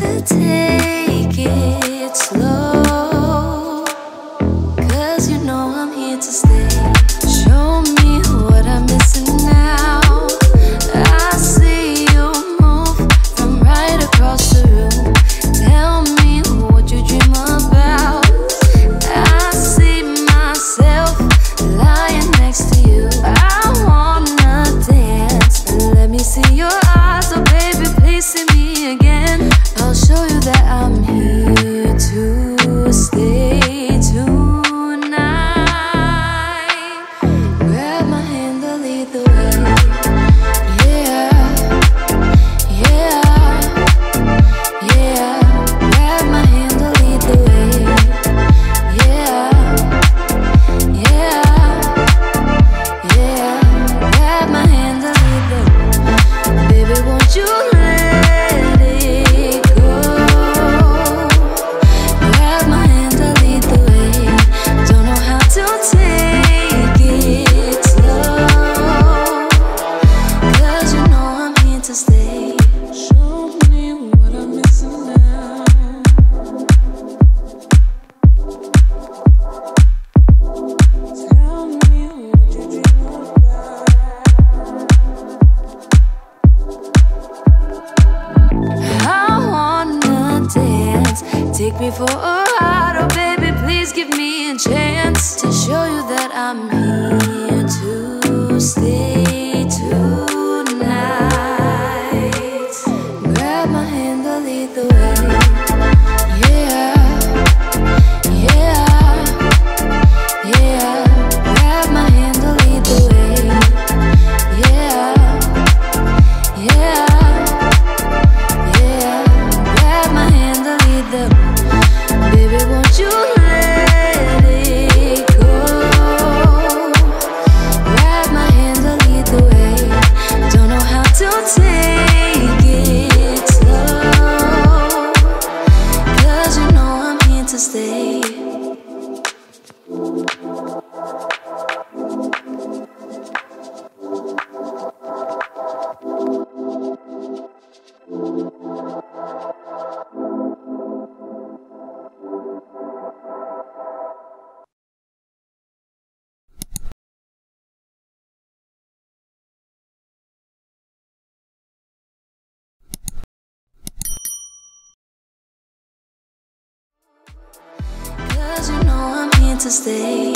to take it. Take me for a ride, oh baby. to stay.